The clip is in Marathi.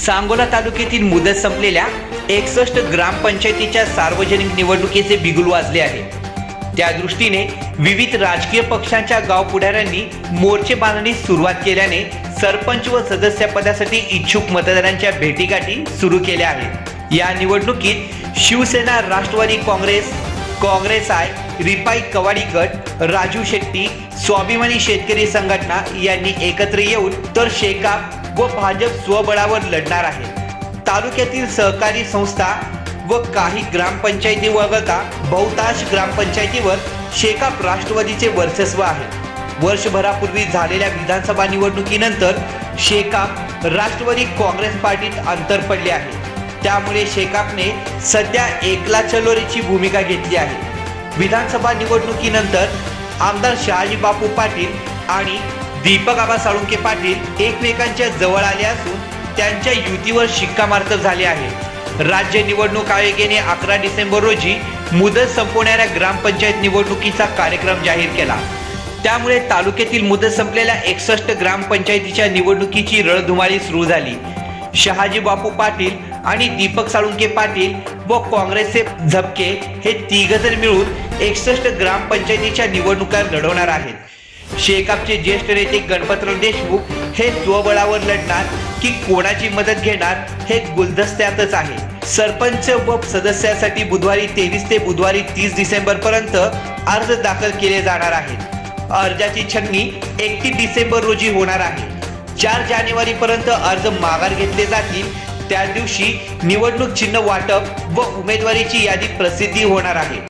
सांगोला तालुक्यातील मुदत संपलेल्या एकसष्ट ग्रामपंचायतीच्या सार्वजनिक निवडणुकीचे बिगुल वाजले आहे. त्या दृष्टीने विविध राजकीय पक्षांच्या गाव पुढाऱ्यांनी मोर्चे बांधणीस सुरुवात केल्याने सरपंच व सदस्यपदासाठी इच्छुक मतदारांच्या भेटीगाठी सुरू केल्या आहेत. या निवडणुकीत Shivsena Rashtrawadi Congress Congress I Ripai Kawadi गट राजू शेट्टी स्वाभिमानी शेतकरी संघटना यांनी एकत्र येऊन तर शेकाप व भाजप स्वबळावर लढणार आहे. तालुक्यातील सहकारी संस्था व काही ग्रामपंचायती वगळता बहुतांश ग्रामपंचायतीवर शेकाप राष्ट्रवादीचे वर्चस्व आहे. वर्षभरापूर्वी झालेल्या विधानसभा निवडणुकीनंतर शेकाप राष्ट्रवादी काँग्रेस पार्टीत अंतर पडले आहे. त्यामुळे शेकापने सध्या एकला चलोरीची भूमिका घेतली आहे. विधानसभा निवडणुकीनंतर आमदार शहाजी बापू पाटील आणि दीपक आबा साळुंके पाटील एकमेकांच्या जवळ आले असून त्यांच्या युतीवर शिक्कामार्तब झाले आहे. राज्य निवडणूक आयोगाने अकरा डिसेंबर रोजी मुदत संपवणाऱ्या ग्रामपंचायत निवडणुकीचा कार्यक्रम जाहीर केला. त्यामुळे तालुक्यातील मुदत संपलेल्या एकसष्ट ग्रामपंचायतीच्या निवडणुकीची रणधुमाळी सुरू झाली. शहाजी बापू पाटील आणि दीपक साळुंके पाटील व काँग्रेसचे झपके हे तिघजण मिळून एकसष्ट ग्रामपंचायतीच्या निवडणुका लढवणार आहेत. शेकापचे ज्येष्ठ नेते गणपतराव देशमुख हे स्वबळावर लढणार की कोणाची मदत घेणार हे गुलदस्त्यातच आहे. सरपंच व सदस्यासाठी बुधवारी तेवीस ते बुधवारी तीस डिसेंबर पर्यंत अर्ज दाखल केले जाणार आहेत. अर्जाची छाननी एकतीस डिसेंबर रोजी होणार आहे. चार जानेवारी पर्यंत अर्ज माघार घेतले जातील. त्या दिवशी निवडणूक चिन्ह वाटप व उमेदवारीची यादी प्रसिद्धी होणार आहे.